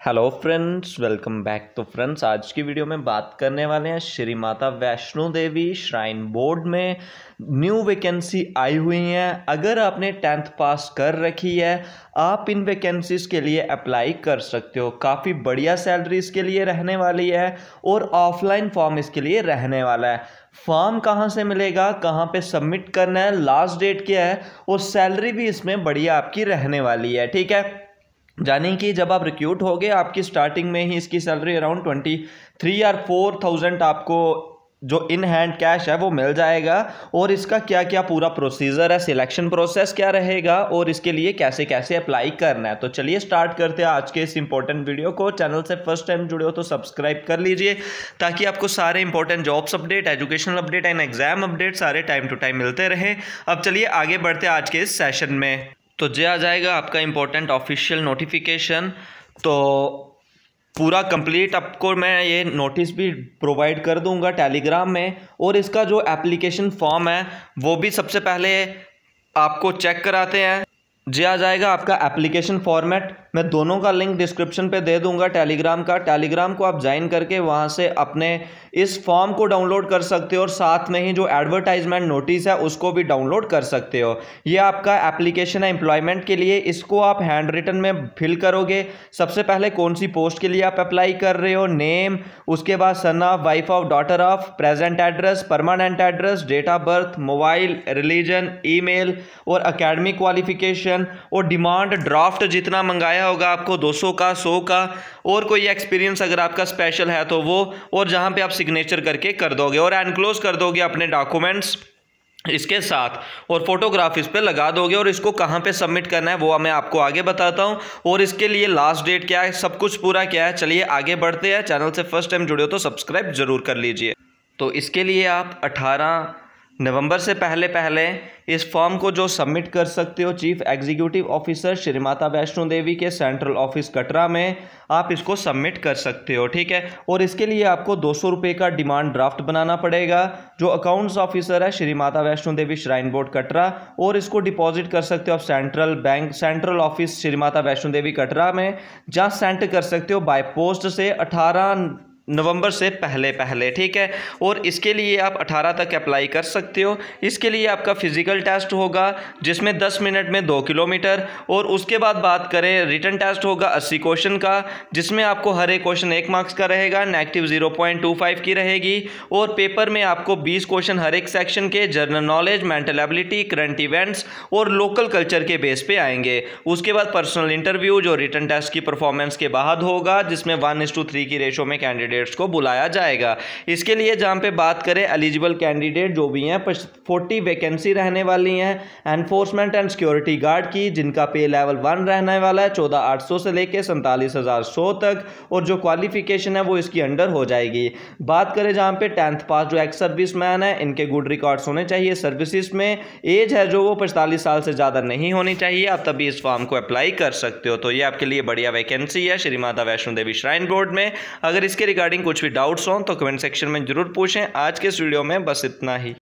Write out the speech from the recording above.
Hello friends welcome back तो friends आज की वीडियो में बात करने वाले हैं श्री माता वैष्णो देवी श्राइन बोर्ड में। न्यू वैकेंसी आई हुई हैं। अगर आपने टेंथ पास कर रखी है, आप इन वैकेंसीज के लिए अप्लाई कर सकते हो। काफ़ी बढ़िया सैलरी इसके लिए रहने वाली है और ऑफलाइन फॉर्म इसके लिए रहने वाला है। फॉर्म कहाँ से मिलेगा? कहाँ पे सबमिट करना है? लास्ट डेट क्या है? और सैलरी भी इसमें बढ़िया आपकी रहने वाली है, ठीक है? जाने कि जब आप रिक्यूट हो गए आपकी स्टार्टिंग में ही इसकी सैलरी अराउंड ट्वेंटी थ्री या फोर थाउज़ेंड आपको जो इन हैंड कैश है, वो मिल जाएगा। और इसका क्या क्या पूरा प्रोसीजर है सिलेक्शन प्रोसेस क्या रहेगा, और इसके लिए कैसे कैसे अप्लाई करना है। तो चलिए स्टार्ट करते हैं आज के इस इंपॉर्टेंट वीडियो को। चैनल से फ़र्स्ट टाइम जुड़े हो तो सब्सक्राइब कर लीजिए, ताकि आपको सारे important jobs update educational update and exam update सारे टाइम टू टाइम मिलते रहें। अब चलिए आगे बढ़ते आज के इस सेशन में। तो जे आ जाएगा आपका इम्पोर्टेंट ऑफिशियल नोटिफिकेशन तो पूरा कंप्लीट आपको मैं ये नोटिस भी प्रोवाइड कर दूँगा टेलीग्राम में। और इसका जो एप्लीकेशन फॉर्म है, वो भी सबसे पहले आपको चेक कराते हैं। जे आ जाएगा आपका एप्लीकेशन फॉर्मेट मैं दोनों का लिंक डिस्क्रिप्शन पे दे दूँगा टेलीग्राम का। टेलीग्राम को आप ज्वाइन करके वहाँ से अपने इस फॉर्म को डाउनलोड कर सकते हो और साथ में ही जो एडवर्टाइजमेंट नोटिस है, उसको भी डाउनलोड कर सकते हो। ये आपका एप्लीकेशन है एम्प्लॉयमेंट के लिए। इसको आप हैंड रिटन में फिल करोगे। सबसे पहले कौन सी पोस्ट के लिए आप अप्लाई कर रहे हो? नेम उसके बाद son of wife of daughter of present address permanent address date of birth mobile religion email और अकेडमिक क्वालिफिकेशन और डिमांड ड्राफ्ट जितना मंगाया होगा आपको 200 का 100 का, और कोई एक्सपीरियंस अगर आपका स्पेशल है तो वो, और जहाँ पे आप सिग्नेचर करके कर दोगे, और एनक्लोज कर दोगे अपने डॉक्यूमेंट्स इसके साथ, और फोटोग्राफ इस पर लगा दोगे, और इसको कहाँ पे सबमिट करना है वो मैं आपको आगे बताता हूँ, और इसके लिए लास्ट डेट क्या है, सब कुछ पूरा क्या है, चलिए आगे बढ़ते हैं चैनल से फ़र्स्ट टाइम जुड़े हो तो सब्सक्राइब ज़रूर कर लीजिए। तो इसके लिए आप 18 नवंबर से पहले पहले इस फॉर्म को जो सबमिट कर सकते हो chief executive officer Shri Mata Vaishno देवी के सेंट्रल ऑफ़िस कटरा में, आप इसको सबमिट कर सकते हो, ठीक है? और इसके लिए आपको दो सौ रुपये का डिमांड ड्राफ्ट बनाना पड़ेगा, जो अकाउंट्स ऑफिसर है श्री माता वैष्णो देवी श्राइन बोर्ड कटरा, और इसको डिपॉजिट कर सकते हो आप central bank, central office Shri Mata Vaishno Devi Katra में, जहाँ सेंड कर सकते हो बाय पोस्ट से अठारह नवंबर से पहले पहले, ठीक है? और इसके लिए आप 18 तक अप्लाई कर सकते हो। इसके लिए आपका फ़िज़िकल टेस्ट होगा, जिसमें 10 मिनट में दो किलोमीटर, और उसके बाद बात करें रिटर्न टेस्ट होगा 80 क्वेश्चन का, जिसमें आपको हर एक क्वेश्चन एक मार्क्स का रहेगा नेगेटिव ज़ीरो की रहेगी, और पेपर में आपको बीस क्वेश्चन हर एक सेक्शन के general knowledge mental ability current events और लोकल कल्चर के बेस पे आएँगे। उसके बाद पर्सनल इंटरव्यू जो रिटर्न टेस्ट की परफॉर्मेंस के बाद होगा, जिसमें वन थ्री की रेशो में कैंडिडेट कैंडिडेट्स को बुलाया जाएगा। इसके लिए जहाँ पे बात करें एलिजिबल कैंडिडेट जो भी हैं फोर्टी वैकेंसी रहने वाली हैं। एनफोर्समेंट एंड सिक्योरिटी गार्ड की, जिनका पे लेवल वन रहने वाला है, चौदह आठ सौ से लेकर सैंतालीस हज़ार सौ तक, और जो क्वालिफिकेशन है वो इसकी अंडर हो जाएगी। बात करें जहाँ पे टेंथ पास जो एक्स सर्विस मैन है, इनके गुड रिकॉर्ड्स होने चाहिए सर्विसेज़ में। एज है जो वो पैंतालीस साल से ज़्यादा नहीं होनी चाहिए, आप तभी इस फॉर्म को अप्लाई कर सकते हो। तो ये आपके लिए बढ़िया वैकेंसी है, श्री माता वैष्णो देवी श्राइन बोर्ड में। अगर इसके रिगार्डिंग कुछ भी डाउट्स हों तो कमेंट सेक्शन में ज़रूर पूछें। आज के इस वीडियो में बस इतना ही।